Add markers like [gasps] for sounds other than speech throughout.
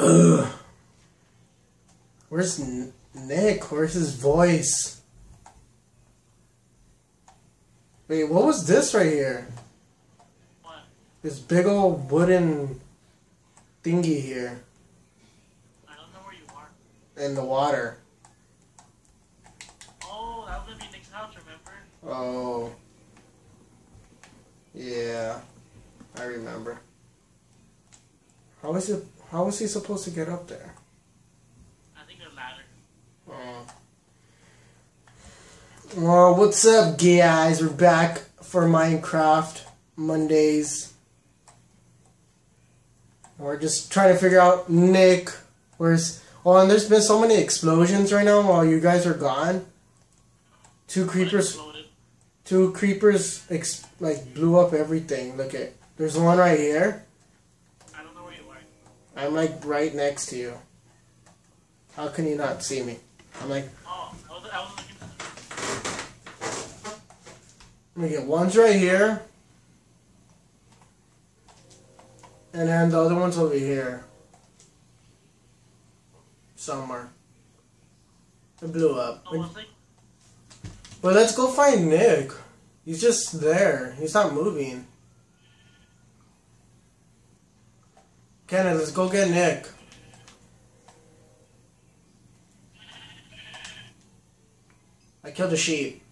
Ugh. Where's N- Nick? Where's his voice? Wait, what was this right here? What? This big old wooden thingy here I don't know where you are. in the water. Oh, that was gonna be Nick's house, remember? Oh. Yeah. I remember. How is it how was he supposed to get up there? I think a ladder. Oh. Well, what's up, guys? We're back for Minecraft Mondays. We're just trying to figure out Nick. Where's oh, and there's been so many explosions right now while you guys are gone. Two creepers, two creepers, ex- like blew up everything. Look at there's one right here. I don't know where you are. I'm like right next to you. How can you not see me? I'm like Oh, I was, I was looking Let me get one's right here. And then the other one's over here. Somewhere. It blew up. Oh? But let's go find Nick. He's just there. He's not moving. Kenneth, let's go get Nick. I killed a sheep.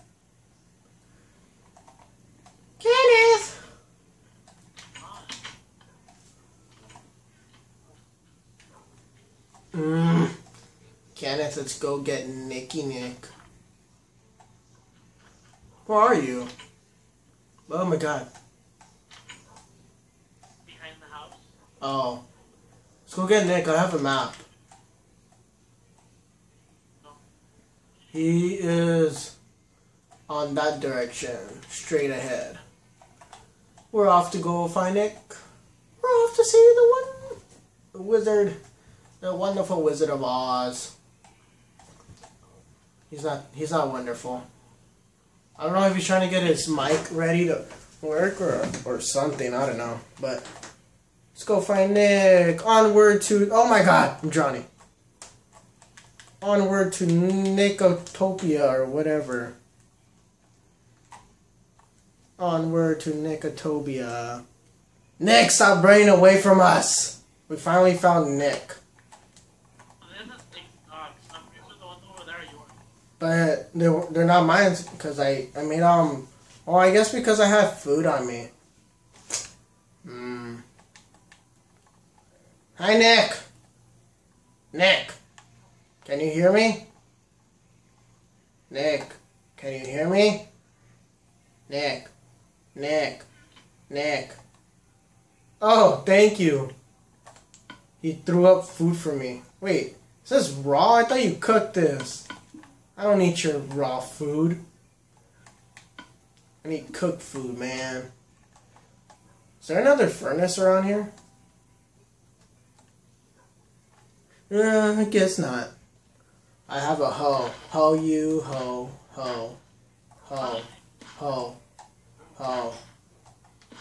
Kenneth! Mm. Kenneth, let's go get Nicky Nick. Where are you? Oh my god. Behind the house. Oh. Let's go get Nick. I have a map. He is on that direction, straight ahead. We're off to go find Nick. We're off to see the one the wizard, the wonderful Wizard of Oz. He's not. He's not wonderful. I don't know if he's trying to get his mic ready to work or or something. I don't know, but let's go find Nick. Onward to. Oh my God! I'm drowning. Onward to Nicotopia or whatever. Onward to Nicotopia. Nick, stop running away from us. We finally found Nick. But they're, they're not mine because I, I mean, um, well, I guess because I have food on me. Hmm. Hi, Nick. Nick. Can you hear me? Nick. Can you hear me? Nick. Nick. Nick. Oh, thank you. He threw up food for me. Wait, is this raw? I thought you cooked this. I don't eat your raw food. I need cooked food, man. Is there another furnace around here? Uh, I guess not. I have a hoe. Hoe you, hoe, hoe, hoe, hoe, hoe,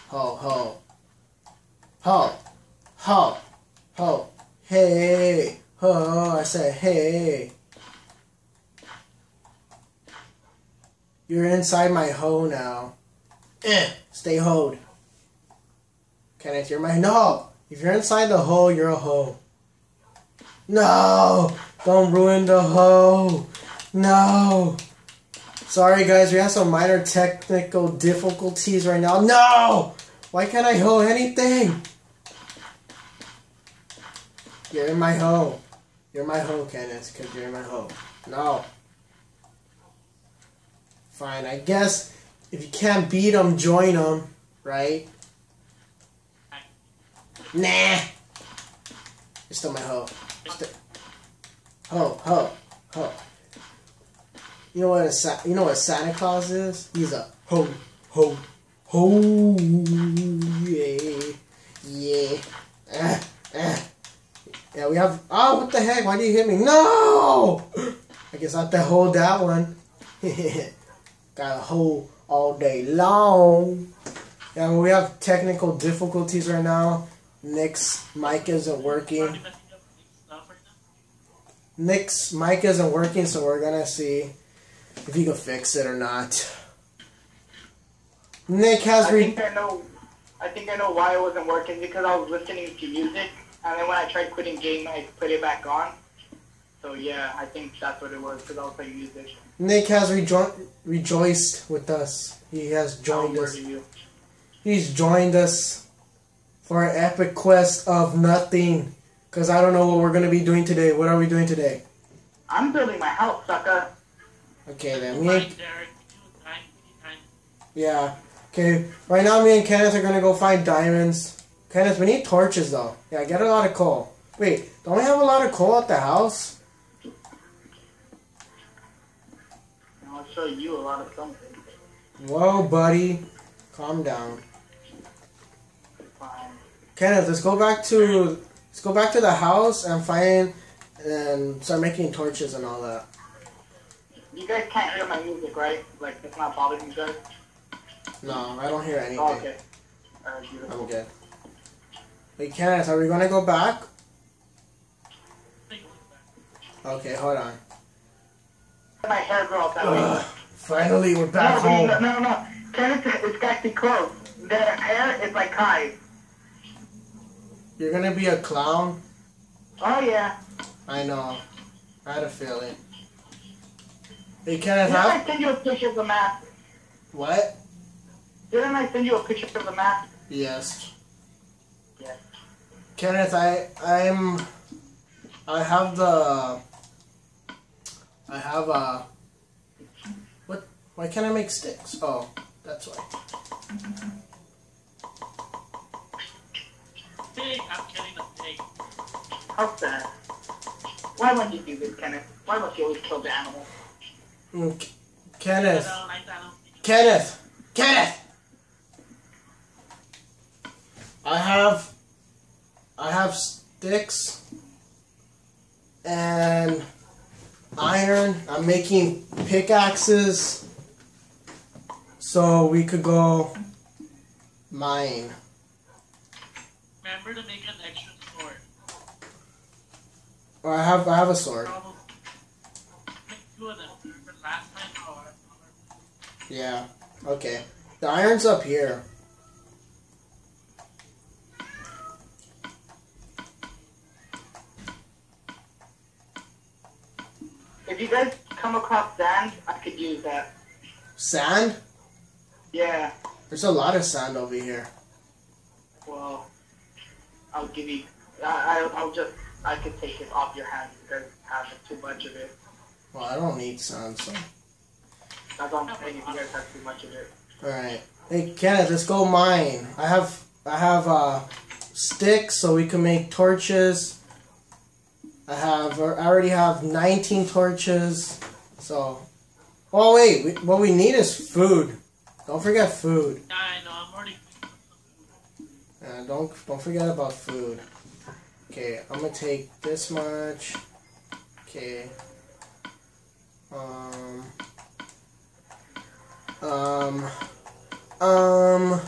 hoe, hoe, hoe, hoe, hoe. Hey, ho, I said hey. You're inside my hoe now. Eh, stay hoed. Kenneth, you're my no. If you're inside the hole, you're a hoe. No, don't ruin the hoe. No. Sorry guys, we have some minor technical difficulties right now. No! Why can't I hoe anything? You're in my hoe. You're my hoe, Kenneth, because you're in my hoe. No. Fine, I guess if you can't beat them, join them, right? Nah. You're still my hoe. Ho, ho, ho. You know what a Sa- you know what Santa Claus is? He's a ho, ho, ho, yeah, yeah. Ah, ah. Yeah, we have. Oh, what the heck? Why do you hit me? No! I guess I have to hold that one. [laughs] Got a hold all day long. Yeah, we have technical difficulties right now. Nick's mic isn't working. Probably messing up. Nick's mic isn't working, so we're gonna see if he can fix it or not. Nick has I think I know. I think I know why it wasn't working because I was listening to music, and then when I tried quitting game, I put it back on. So yeah, I think that's what it was because I was playing music. Nick has rejo- rejoiced with us. He has joined us. you. He's joined us for an epic quest of nothing. Cause I don't know what we're gonna be doing today. What are we doing today? I'm building my house, sucker. Okay then, me Fine, and Derek. You time, time. yeah. Okay, right now me and Kenneth are gonna go find diamonds. Kenneth, we need torches though. Yeah, get a lot of coal. Wait, don't we have a lot of coal at the house? I'll show you a lot of something. Whoa, buddy, calm down. Fine. Kenneth, let's go back to let's go back to the house and find and start making torches and all that. You guys can't hear my music, right? Like it's not bothering you guys. No, I don't hear anything. Oh, okay. Beautiful. I'm good. Wait, Kenneth, are we gonna go back? Take a look back. Okay, hold on. My hair grow out that way. Ugh, finally, we're back no, home. No, no, no. Kenneth is actually close. Their hair is like Kai. You're gonna be a clown? Oh yeah. I know. I had a feeling. Hey, Kenneth, Didn't I... I send you a picture of the mask? What? Didn't I send you a picture of the mask? Yes. Yeah. Kenneth, I, I'm... I have the... I have a... What? Why can't I make sticks? Oh, that's why. Mm-hmm. Pig, I'm killing the pig. Why won't you do this, Kenneth? Why must you always kill the animal? Mm, Kenneth. Kenneth! Kenneth! I have I have sticks and iron. I'm making pickaxes so we could go mine. Remember to make an extra sword. Or I have I have a sword. Probably make two of them. For last time, or Yeah. Okay. The iron's up here. If you guys come across sand, I could use that. Sand? Yeah. There's a lot of sand over here. Well, I'll give you. I, I I'll just. I could take it off your hands because you have too much of it. Well, I don't need sand, so. That's all I'm saying. If you guys have too much of it. Alright. Hey Kenneth, let's go mine. I have I have uh sticks so we can make torches. I have I already have 19 torches. So Oh wait, we, what we need is food. Don't forget food. yeah, I know. I'm already. Uh, don't don't forget about food. Okay, I'm gonna take this much. Okay. Um. Um. Um.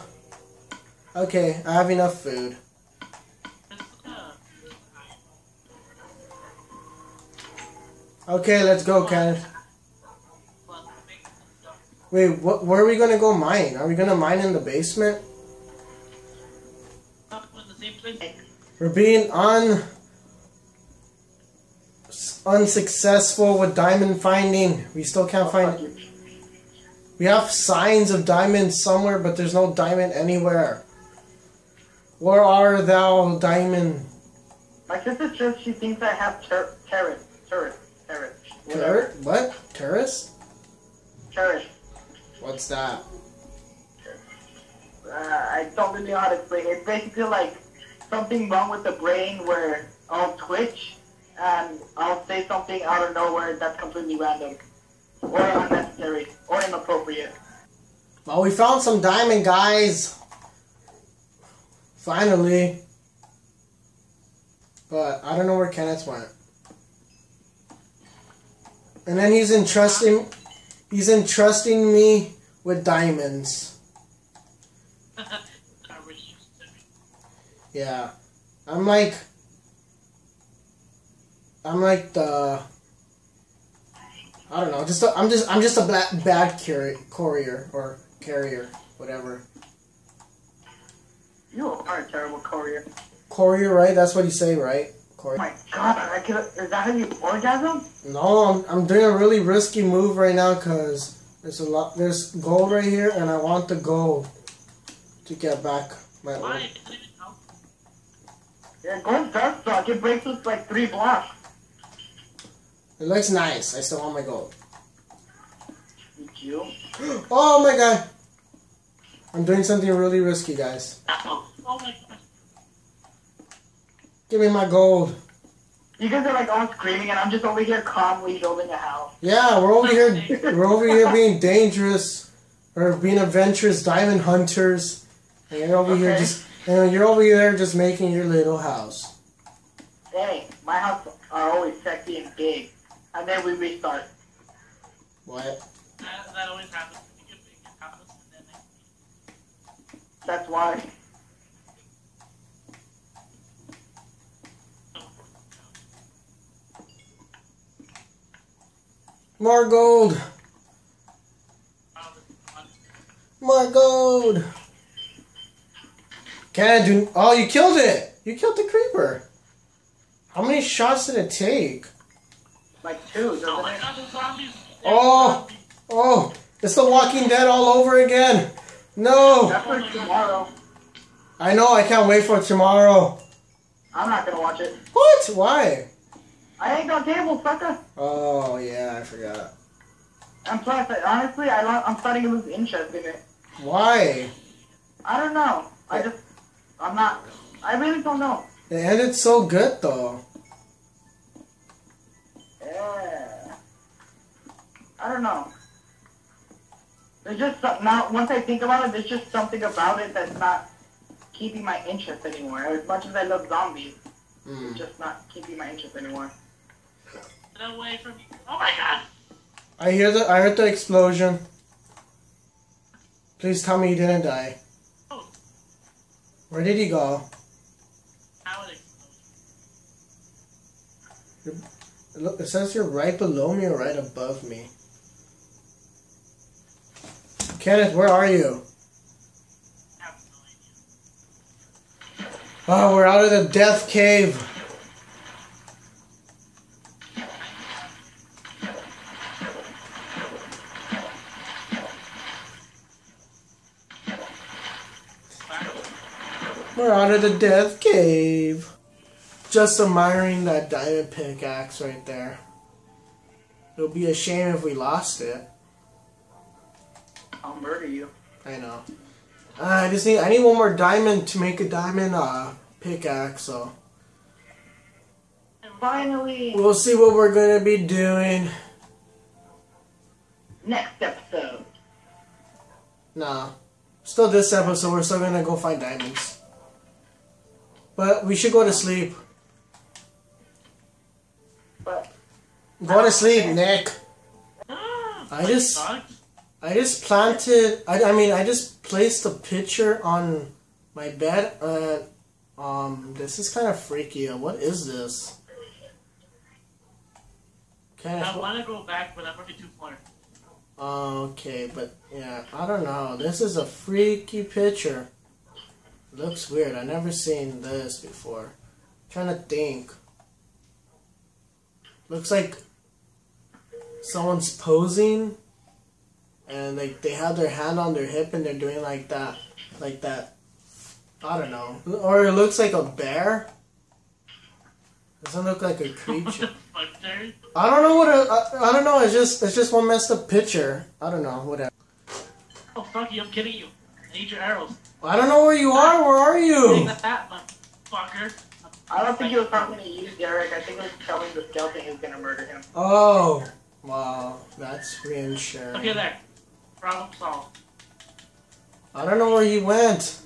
Okay, I have enough food. Okay, let's go, Kenneth. Wait, what? Where are we gonna go mine? Are we gonna mine in the basement? We're being un unsuccessful with diamond finding. We still can't find. We have signs of diamonds somewhere, but there's no diamond anywhere. Where are thou, diamond? My sister says she thinks I have ter- terrace, terrace, terrace, Tur- what? Tourist? terrace. What's that? Uh, I don't really know how to explain it. It's basically like something wrong with the brain where I'll twitch and I'll say something out of nowhere that's completely random or unnecessary or inappropriate. Well, we found some diamond, guys. Finally. But I don't know where Kenneth went. And then he's entrusting, he's entrusting me with diamonds. I wish you said me. Yeah. I'm like I'm like the. I don't know. Just a, I'm just I'm just a bad bad courier, courier or carrier, whatever. You are a terrible courier. Courier, right? That's what you say, right? Courier. Oh my god, I could, is that how you orgasm? No, I'm, I'm doing a really risky move right now because there's a lot. There's gold right here, and I want the gold to get back my. Why? Old. It didn't even help. Yeah, gold does suck. It breaks with like three blocks. It looks nice. I still want my gold. Thank you. [gasps] Oh my god! I'm doing something really risky, guys. Oh, oh my god. Give me my gold. You guys are like all screaming, and I'm just over here calmly building a house. Yeah, we're over here. We're over here being dangerous, or being adventurous diamond hunters, and you're over here just. And you're over there just making your little house. Hey, my house are always sexy and big. And then we restart. What? That, that always happens. You get big, it and then they- That's why. More gold. Oh, this is fun. More gold. Can I do? Oh, you killed it. You killed the creeper. How many shots did it take? Like two, Oh my god, the zombies! Oh. Oh, it's The Walking Dead all over again. No. That's for tomorrow. I know. I can't wait for tomorrow. I'm not gonna watch it. What? Why? I ain't got cable, sucker. Oh yeah, I forgot. And plus, honestly, I I'm starting to lose interest in it. Why? I don't know. I just, I'm not. I really don't know. It ended so good though. Yeah. I don't know. There's just some, now. Once I think about it, there's just something about it that's not keeping my interest anymore. As much as I love zombies, Hmm. it's just not keeping my interest anymore. Get away from me. Oh my god! I hear the. I heard the explosion. Please tell me you didn't die. Where did he go? Look, it says you're right below me or right above me. Kenneth, where are you? I have no idea. Oh, we're out of the death cave. We're out of the death cave. Just admiring that diamond pickaxe right there. It would be a shame if we lost it. I'll murder you. I know. Uh, I just need I need one more diamond to make a diamond uh pickaxe, so Finally, we'll see what we're gonna be doing. next episode. Nah. Still this episode we're still gonna go find diamonds. But we should go to sleep. But Go to sleep, Nick. I just- I just planted I, I mean I just placed a picture on my bed and um this is kind of freaky. Uh, What is this? Kind I want to go back, but I'm already too far. Okay, but yeah, I don't know. This is a freaky picture. Looks weird. i never seen this before. trying to think. Looks like someone's posing and like they have their hand on their hip and they're doing like that like that I don't know. Or it looks like a bear. Doesn't look like a creature. the fuck, Jerry? I don't know what a, I, I don't know. It's just it's just one messed up picture. I don't know. Whatever. Oh, fuck you, I'm kidding you. I need your arrows. I don't know where you are. Where are you? that, motherfucker. I don't think he was talking to you, Derek. I think he was telling the skeleton he was gonna murder him. Oh, wow. That's reassuring. Okay, there. Problem solved. I don't know where he went.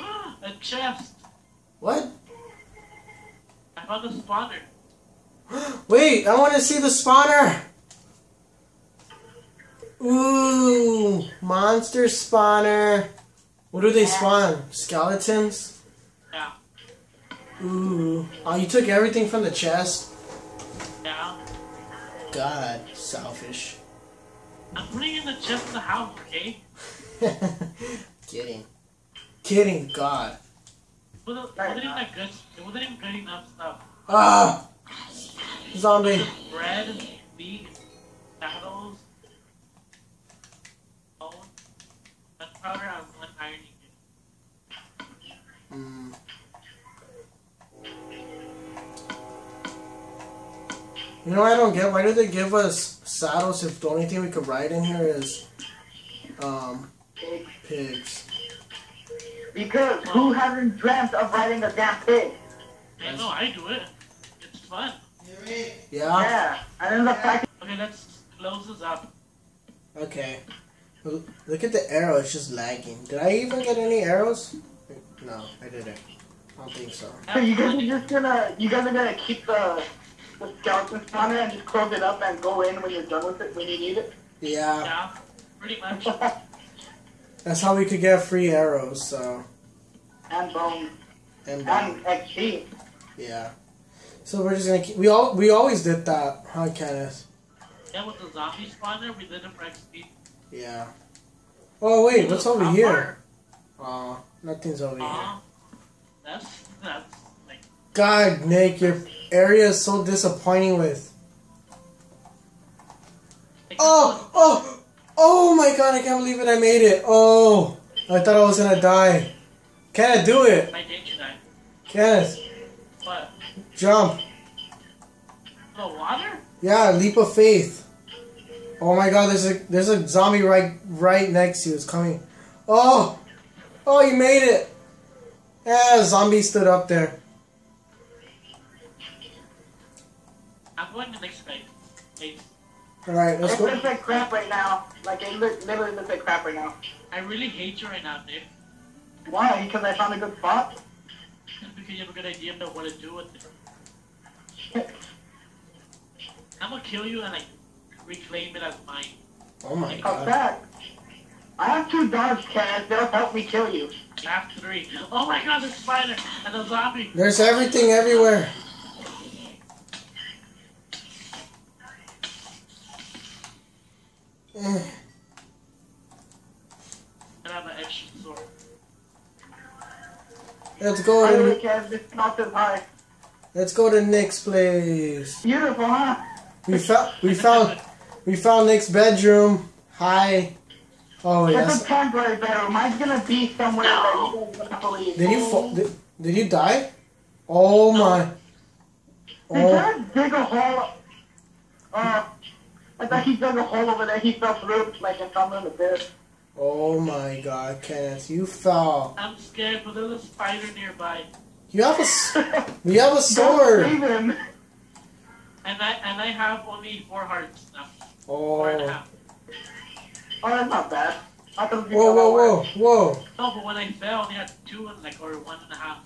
[gasps] A chest. What? I found the spawner. [gasps] Wait, I want to see the spawner. Ooh, monster spawner. What do they spawn? Skeletons? Yeah. Ooh. Oh, you took everything from the chest? Yeah. God, selfish. I'm putting in the chest in the house, okay? [laughs] Kidding. Kidding, God. It wasn't, wasn't even that good. It wasn't even good enough stuff. Ah! Zombie. Bread, meat, saddles, gunpowder, and one iron ingot. Mm. You know what I don't get? Why do they give us saddles if the only thing we could ride in here is um pigs? Because who hasn't dreamt of riding a damn pig? I know, I do it. It's fun. Yeah? Yeah. And then the fact Okay, let's close this up. Okay. Well, Look at the arrow, it's just lagging. Did I even get any arrows? No, I didn't. I don't think so. So you guys are just gonna, you guys are gonna keep the, the skeleton spawner and just close it up and go in when you're done with it, when you need it? Yeah, Yeah, pretty much. [laughs] that's how we could get free arrows, so. and bones. And, And XP. yeah. So we're just gonna keep. We all we always did that, huh, Kenneth? Yeah, with the zombie spawner, we did it for XP. Yeah. Oh wait, what's over How here? Aw, nothing's over far? here. That's, that's, like, God, Nick, your area is so disappointing with. Oh, oh, oh my God! I can't believe it. I made it. Oh, I thought I was gonna die. Can I do it? My danger die. Kenneth, But, jump. the water? Yeah, leap of faith. Oh my God! There's a there's a zombie right right next to you. It's coming. Oh, oh, you made it. Yeah, zombie stood up there. I'm going to next space. Phase. All right, let's It go. looks like crap right now. Like, it li- literally looks like crap right now. I really hate you right now, Nick. Why? Because I found a good spot? Because you have a good idea of what to do with it. [laughs] I'm gonna kill you and like reclaim it as mine. Oh my How's God. that? I have two dogs, Kaz. They'll help me kill you. I have three. Oh my god, the spider and the zombie. There's everything everywhere. Eh, And I have an extra sword. Let's go By the way, to this not as high. let's go to Nick's place. Beautiful, huh? We found we found we found Nick's bedroom. Hi. Oh It's yes. a temporary bedroom. Mine's gonna be somewhere that you guys don't believe. Did you fall? Did, did you die? Oh my. Did Oh, Kaz dig a hole? Uh, I thought he dug a hole over there. He fell through, like, and fell in the pit. oh my God, Kenneth, you fell. I'm scared, but there's a spider nearby. You have a s- you have a [laughs] Don't sword. save him. And I and I have only four hearts now. Four and a Oh. half. Oh, that's not bad. I thought you Whoa, fell whoa, that way. whoa, whoa! No, but when I fell, I only had two and like or one and a half.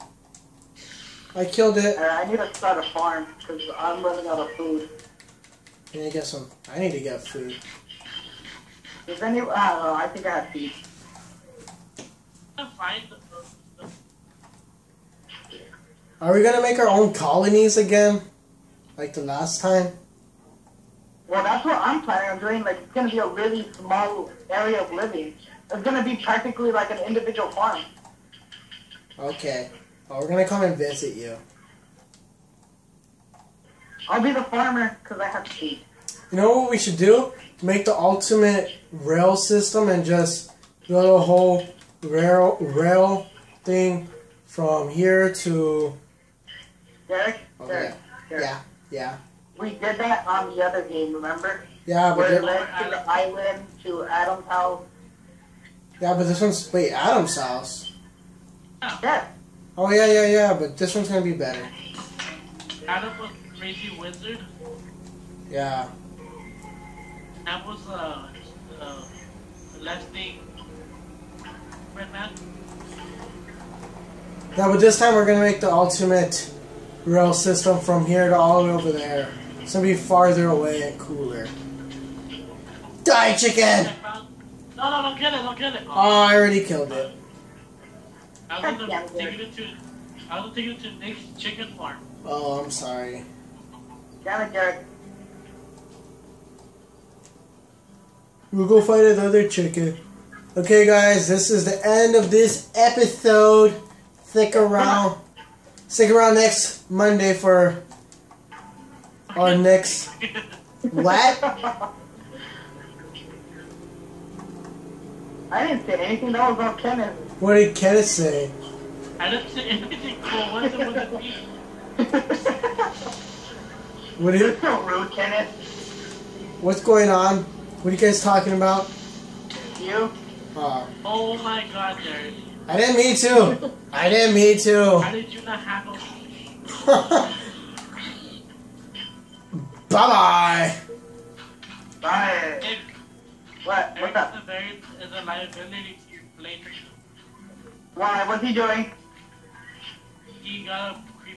I killed it. Uh, I need to start a farm because I'm running out of food. I need to get some. I need to get food. Is any? I don't know. I think I have feet. I'm gonna find the, the, the Are we gonna make our own colonies again, like the last time? Well, that's what I'm planning on doing. Like, it's gonna be a really small area of living. It's gonna be practically like an individual farm. Okay. Oh, we're gonna come and visit you. I'll be the farmer because I have feet. You know what we should do? Make the ultimate rail system and just build a whole rail rail thing from here to. Derek, Okay. Derek, Derek. Yeah, yeah, We did that on the other game, remember? yeah. But Where it thi- led to the island, to Adam's house. yeah, but this one's wait Adam's house. Yeah. Oh yeah, yeah, yeah. But this one's gonna be better. Adam was crazy wizard. Yeah. That was uh, uh, Leslie Red Man. Yeah, but this time we're gonna make the ultimate rail system from here to all the way over there. It's gonna be farther away and cooler. Die, chicken! No, no, don't kill it, don't kill it. Oh, I already killed it. I was gonna take it to. I will take you to Nick's chicken farm. Oh, I'm sorry. Damn it, Derek. We'll go find another chicken. Okay, guys, this is the end of this episode. Stick around. Stick around next Monday for our next. What? I didn't say anything. That was all Kenneth. What did Kenneth say? I didn't say anything cool. What's it with the meat? What You're did, so rude, Kenneth. what's going on? What are you guys talking about? You. Uh, Oh my god, Derek. I didn't mean to. I didn't mean to. How to. did you not handle [laughs] bye bye. Bye. Nick? What? What's up? a very is a liability to your plane. Why? What's he doing? He got a